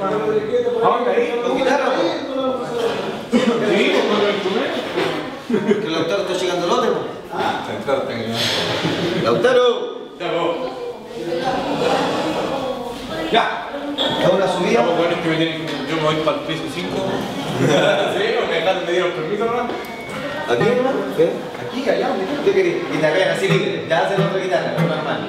¿A dónde ahí? ¿Con guitarra? Sí, con. Que Lautaro está llegando otro. Sentado, tengo. Lautaro. Ya, vos. Ya. ¿Es una subida? Yo me voy para el piso 5. sí, me me dieron permiso nomás. ¿Aquí? ¿Qué? Aquí, allá. ¿Qué querés? Guitarra, así libre. Ya hacen otra guitarra, normal.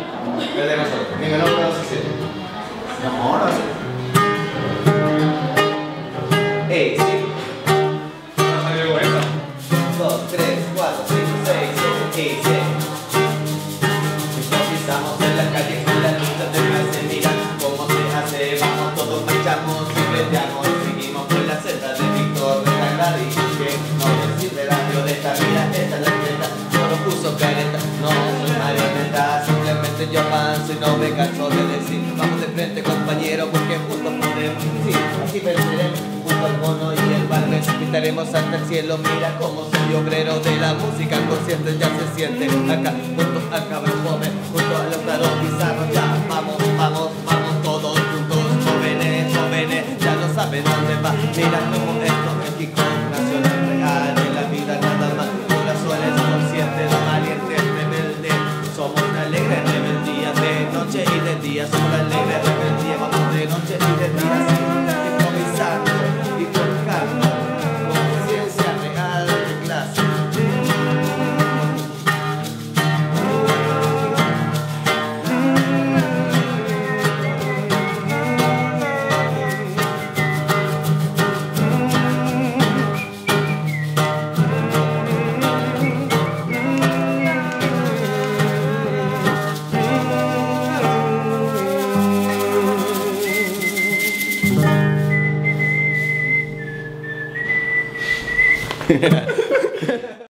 Esta es la fiesta, no lo puso careta, no soy marioneta, simplemente yo avanzo y no me canso de decir, vamos de frente compañero porque juntos podemos, sí, así venceremos, junto al mono y el barrio, gritaremos hasta el cielo, mira cómo soy obrero de la música consciente, ya se siente acá, junto a Cabral Joven, junto a los claros pizarros, ya vamos, vamos, vamos todos juntos, jóvenes, jóvenes, ya no saben dónde va, mira cómo esto noche y yeah.